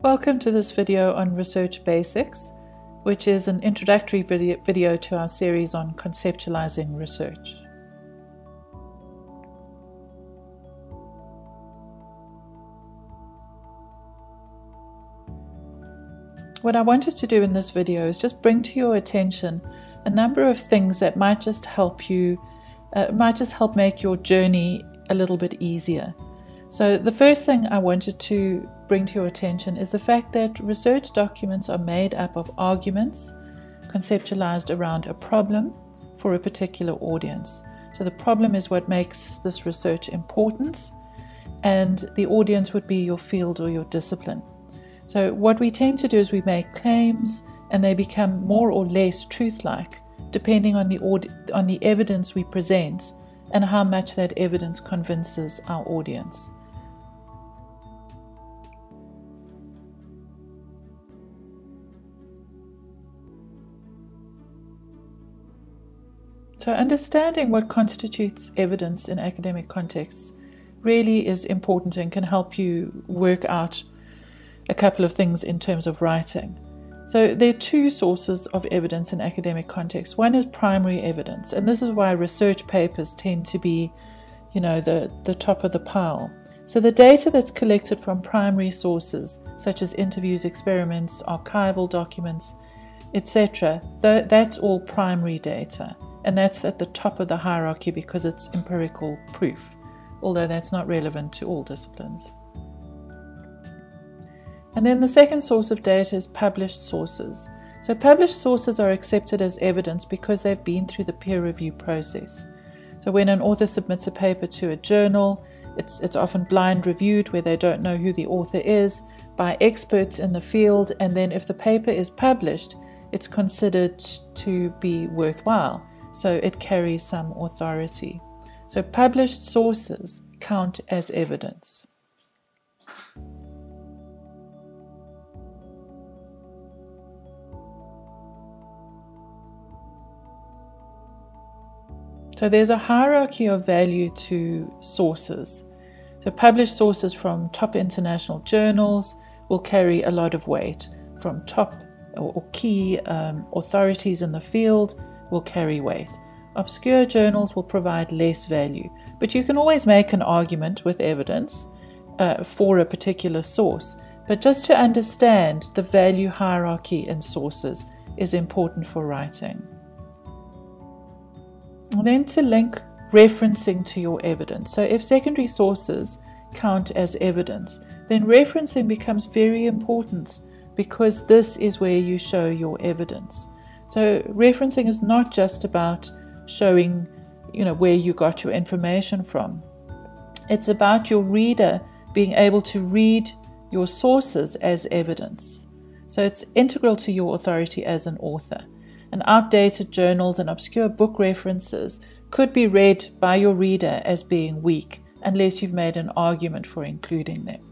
Welcome to this video on Research Basics, which is an introductory video, to our series on conceptualizing research. What I wanted to do in this video is just bring to your attention a number of things that might just help you, uh, might just help make your journey a little bit easier. So, the first thing I wanted to bring to your attention is the fact that research documents are made up of arguments conceptualized around a problem for a particular audience. So, the problem is what makes this research important, and the audience would be your field or your discipline. So, what we tend to do is we make claims and they become more or less truth like depending on the, on the evidence we present and how much that evidence convinces our audience. So, understanding what constitutes evidence in academic contexts really is important and can help you work out a couple of things in terms of writing. So, there are two sources of evidence in academic contexts. One is primary evidence, and this is why research papers tend to be, you know, the, the top of the pile. So, the data that's collected from primary sources, such as interviews, experiments, archival documents, etc., that's all primary data and that's at the top of the hierarchy because it's empirical proof, although that's not relevant to all disciplines. And then the second source of data is published sources. So, published sources are accepted as evidence because they've been through the peer review process. So, when an author submits a paper to a journal, it's, it's often blind reviewed where they don't know who the author is by experts in the field, and then if the paper is published, it's considered to be worthwhile so it carries some authority. So published sources count as evidence. So there's a hierarchy of value to sources. So published sources from top international journals will carry a lot of weight. From top or key um, authorities in the field will carry weight. Obscure journals will provide less value, but you can always make an argument with evidence uh, for a particular source. But just to understand the value hierarchy in sources is important for writing. And then to link referencing to your evidence. So if secondary sources count as evidence, then referencing becomes very important because this is where you show your evidence. So referencing is not just about showing, you know, where you got your information from. It's about your reader being able to read your sources as evidence. So it's integral to your authority as an author. And outdated journals and obscure book references could be read by your reader as being weak unless you've made an argument for including them.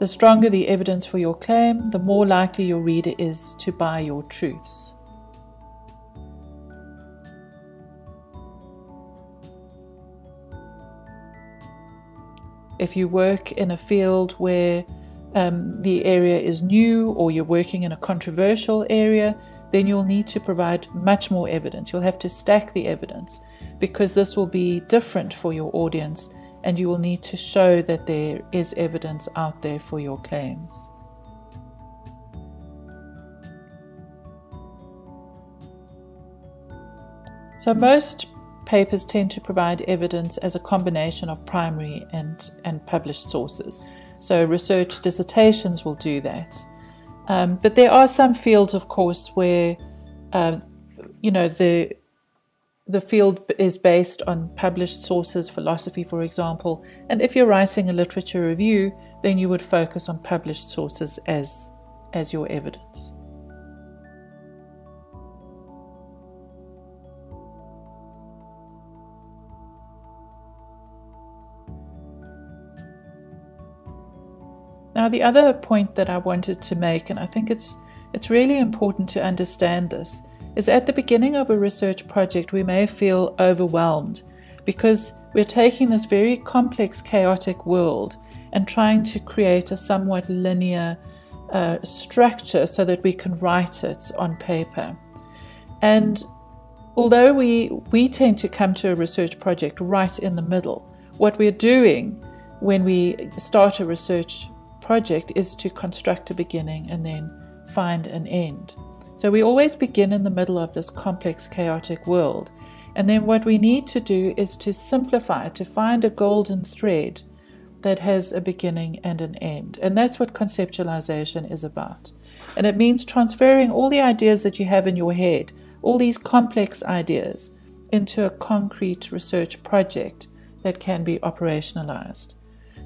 The stronger the evidence for your claim, the more likely your reader is to buy your truths. If you work in a field where um, the area is new or you're working in a controversial area, then you'll need to provide much more evidence. You'll have to stack the evidence because this will be different for your audience and you will need to show that there is evidence out there for your claims. So, most papers tend to provide evidence as a combination of primary and, and published sources. So, research dissertations will do that. Um, but there are some fields, of course, where um, you know the the field is based on published sources, philosophy, for example. And if you're writing a literature review, then you would focus on published sources as, as your evidence. Now, the other point that I wanted to make, and I think it's it's really important to understand this, is at the beginning of a research project, we may feel overwhelmed because we're taking this very complex, chaotic world and trying to create a somewhat linear uh, structure so that we can write it on paper. And although we, we tend to come to a research project right in the middle, what we're doing when we start a research project is to construct a beginning and then find an end. So we always begin in the middle of this complex, chaotic world. And then what we need to do is to simplify, to find a golden thread that has a beginning and an end. And that's what conceptualization is about. And it means transferring all the ideas that you have in your head, all these complex ideas, into a concrete research project that can be operationalized.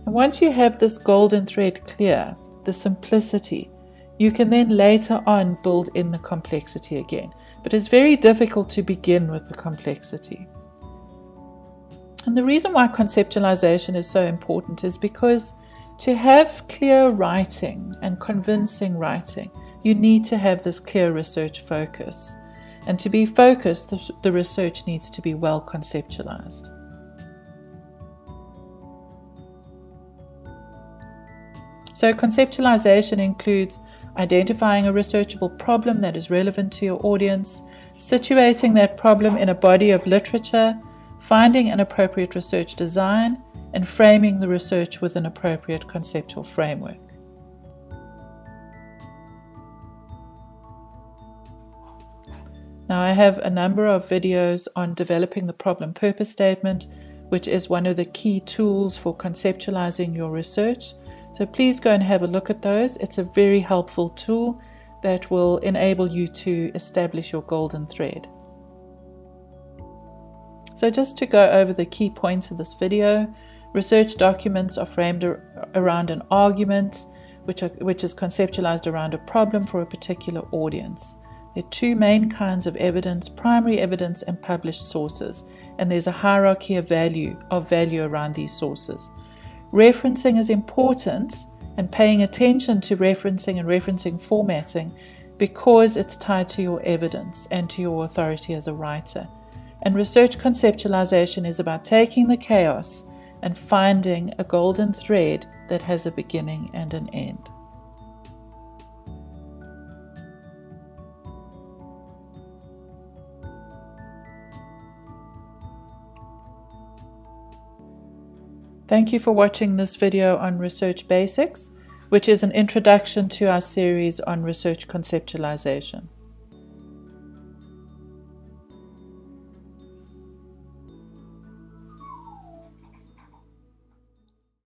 And once you have this golden thread clear, the simplicity, you can then later on build in the complexity again. But it's very difficult to begin with the complexity. And the reason why conceptualization is so important is because to have clear writing and convincing writing, you need to have this clear research focus. And to be focused, the research needs to be well conceptualized. So, conceptualization includes identifying a researchable problem that is relevant to your audience, situating that problem in a body of literature, finding an appropriate research design, and framing the research with an appropriate conceptual framework. Now, I have a number of videos on developing the problem purpose statement, which is one of the key tools for conceptualizing your research. So please go and have a look at those. It's a very helpful tool that will enable you to establish your golden thread. So just to go over the key points of this video, research documents are framed around an argument, which, are, which is conceptualized around a problem for a particular audience. There are two main kinds of evidence, primary evidence and published sources, and there's a hierarchy of value, of value around these sources. Referencing is important and paying attention to referencing and referencing formatting because it's tied to your evidence and to your authority as a writer. And research conceptualization is about taking the chaos and finding a golden thread that has a beginning and an end. Thank you for watching this video on Research Basics, which is an introduction to our series on research conceptualization.